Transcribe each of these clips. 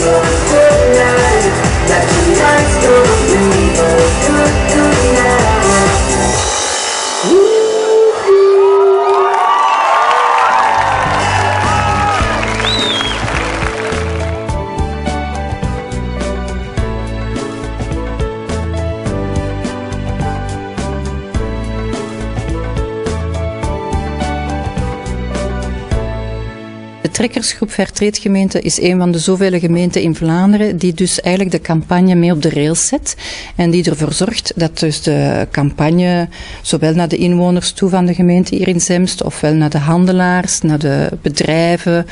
Yeah. Trekkersgroep Fairtrade gemeente is een van de zoveel gemeenten in Vlaanderen die dus eigenlijk de campagne mee op de rails zet en die ervoor zorgt dat dus de campagne zowel naar de inwoners toe van de gemeente hier in Zemst ofwel naar de handelaars, naar de bedrijven,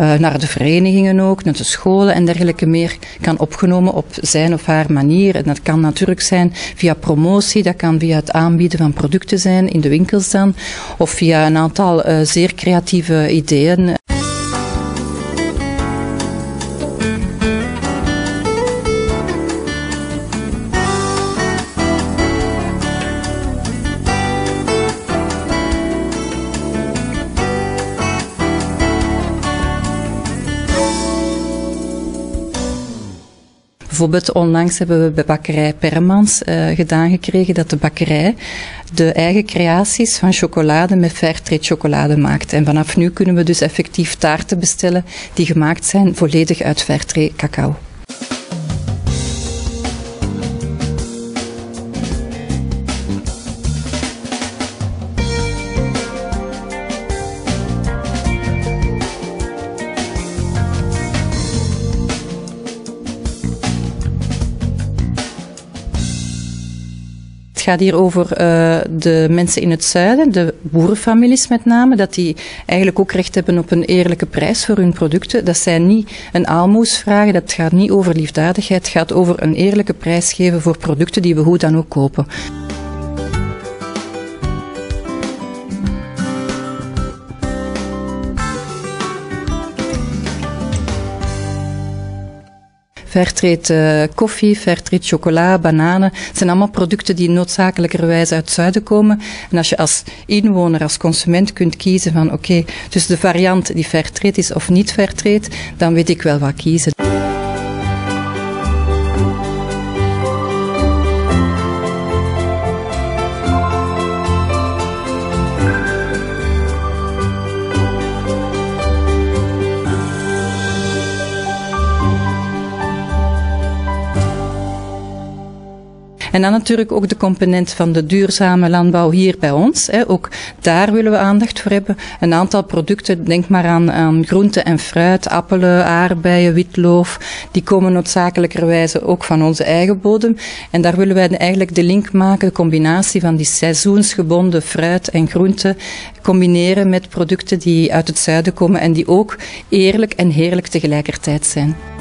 uh, naar de verenigingen ook, naar de scholen en dergelijke meer kan opgenomen op zijn of haar manier. En dat kan natuurlijk zijn via promotie, dat kan via het aanbieden van producten zijn in de winkels dan, of via een aantal uh, zeer creatieve ideeën. Bijvoorbeeld onlangs hebben we bij bakkerij Permans uh, gedaan gekregen dat de bakkerij de eigen creaties van chocolade met Fairtrade chocolade maakt. En vanaf nu kunnen we dus effectief taarten bestellen die gemaakt zijn volledig uit Fairtrade cacao. Gaat hier over uh, de mensen in het zuiden, de boerenfamilies met name, dat die eigenlijk ook recht hebben op een eerlijke prijs voor hun producten. Dat zijn niet een aalmoes vragen, dat gaat niet over liefdadigheid, het gaat over een eerlijke prijs geven voor producten die we hoe dan ook kopen. Fairtrade uh, koffie, Fairtrade chocola, bananen. Het zijn allemaal producten die noodzakelijkerwijs uit het zuiden komen. En als je als inwoner, als consument kunt kiezen van oké, okay, dus de variant die Fairtrade is of niet Fairtrade, dan weet ik wel wat kiezen. En dan natuurlijk ook de component van de duurzame landbouw hier bij ons. Hè. Ook daar willen we aandacht voor hebben. Een aantal producten, denk maar aan, aan groenten en fruit, appelen, aardbeien, witloof, die komen noodzakelijkerwijze ook van onze eigen bodem. En daar willen wij eigenlijk de link maken, de combinatie van die seizoensgebonden fruit en groenten, combineren met producten die uit het zuiden komen en die ook eerlijk en heerlijk tegelijkertijd zijn.